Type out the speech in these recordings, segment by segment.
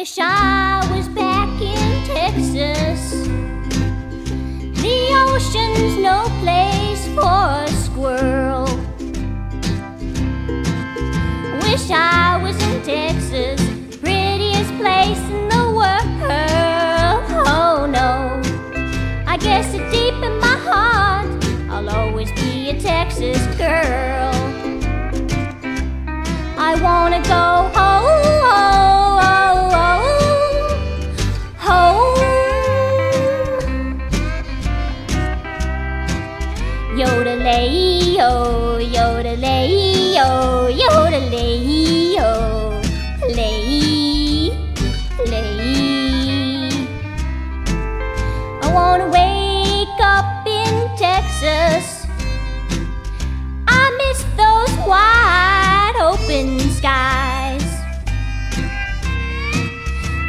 Wish I was back in Texas. The ocean's no place for a squirrel. Wish I was in Texas, prettiest place in the world. Oh no, I guess that deep in my heart, I'll always be a Texas girl. I wanna go yodelay yo, yodelay yo, lay, lay. I wanna wake up in Texas. I miss those wide open skies.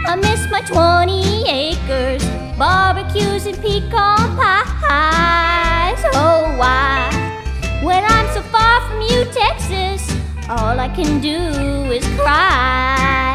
I miss my 20 acres, barbecues and pecan pies. Oh, All I can do is cry.